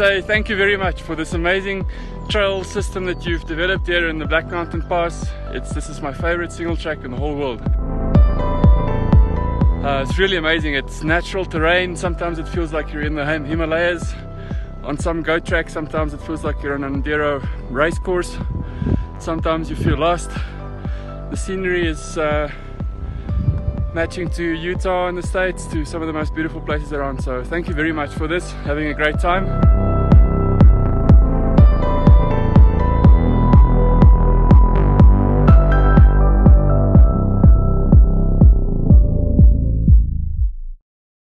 say thank you very much for this amazing trail system that you've developed here in the Black Mountain Pass. It's, this is my favorite single track in the whole world. Uh, it's really amazing. It's natural terrain. Sometimes it feels like you're in the Himalayas. On some goat tracks, sometimes it feels like you're on an enduro race course. Sometimes you feel lost. The scenery is uh, matching to Utah in the States, to some of the most beautiful places around. So thank you very much for this. Having a great time.